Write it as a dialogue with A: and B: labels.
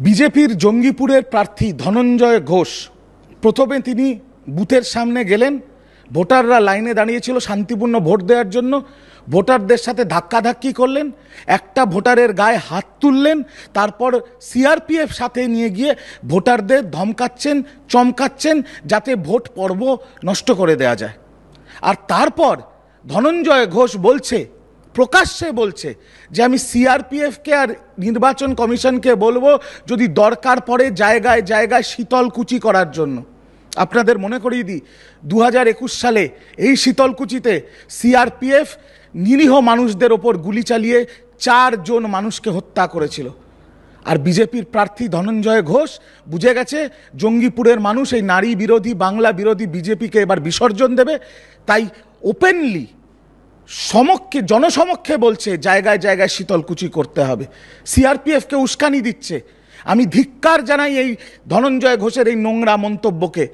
A: বিজেপির জঙ্গিপুরের প্রার্থী ধনঞ্জয় ঘোষ। প্রথমে তিনি বুথের সামনে গেলেন। ভোটাররা লাইনে দাঁড়িয়েছিল, শান্তিপূর্ণ ভোট দেওয়ার জন্য। ভোটারদের সাথে ধাক্কাধাক্কি করলেন। একটা ভোটারের গায়ে হাত তুললেন। তারপর সিআরপিএফ সাথে নিয়ে গিয়ে ভোটারদের ধমকাচ্ছেন, চমকাচ্ছেন, যাতে ভোট পর্ব নষ্ট করে দেওয়া যায়। আর তারপর ধনঞ্জয় ঘোষ বলছে প্রকাশ্যে বলছে যে আমি সিআরপিএফকে আর নির্বাচন কমিশনকে বলব যদি দরকার পড়ে জায়গায় জায়গায় শীতলকুচি করার জন্য। আপনাদের মনে করিয়ে দিই দু একুশ সালে এই শীতলকুচিতে সিআরপিএফ নিরীহ মানুষদের ওপর গুলি চালিয়ে চারজন মানুষকে হত্যা করেছিল। আর বিজেপির প্রার্থী ধনঞ্জয় ঘোষ, বুঝে গেছে জঙ্গিপুরের মানুষ এই নারী বিরোধী, বাংলা বিরোধী, বিজেপিকে এবার বিসর্জন দেবে, তাই ওপেনলি সমক্ষে, জনসমক্ষে বলছে, জায়গায় জায়গায় শীতলকুচি করতে হবে। সিআরপিএফকে উস্কানি দিচ্ছে। আমি ধিক্কার জানাই এই ধনঞ্জয় ঘোষের এই নোংরা মন্তব্যকে।